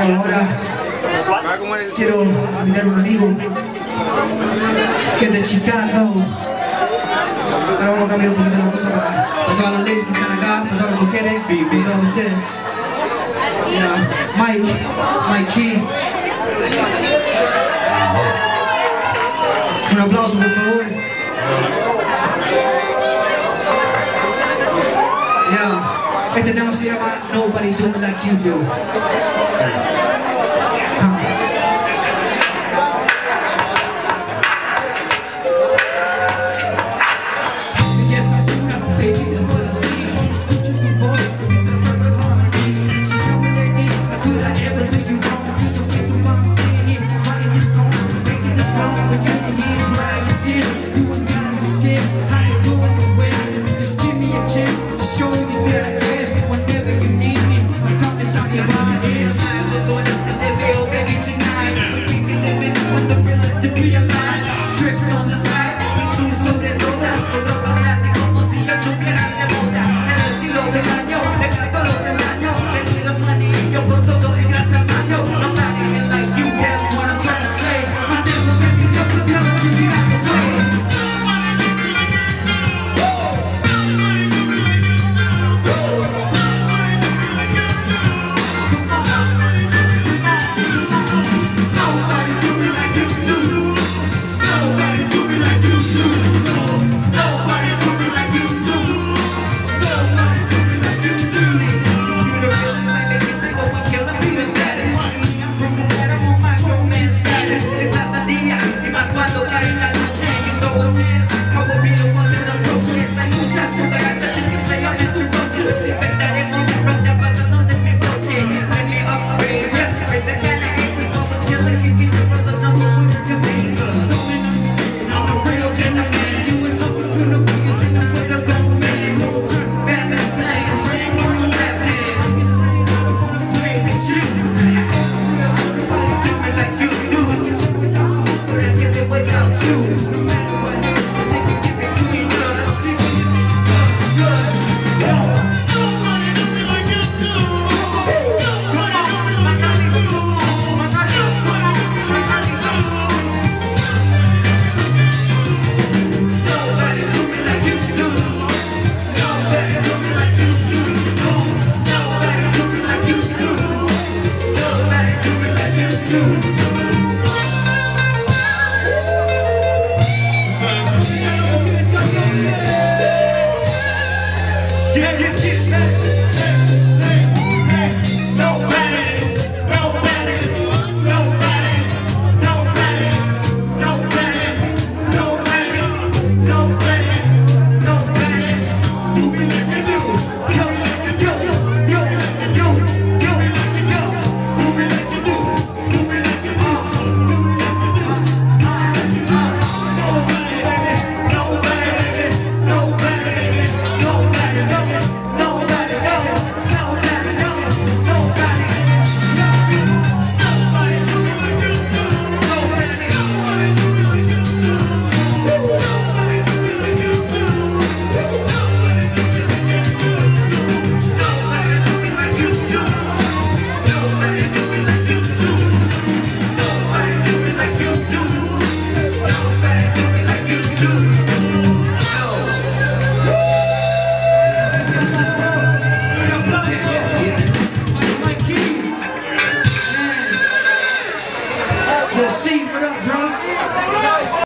ahora quiero invitar a un amigo que es de Chicago. Ahora vamos a cambiar un poquito la cosa para, todas las ladies que están acá, para todas las mujeres, para todos ustedes. Mira, Mike, Mikey. Un aplauso por favor. Yeah. Este tema se llama Nobody Do Like You Do. baby, this what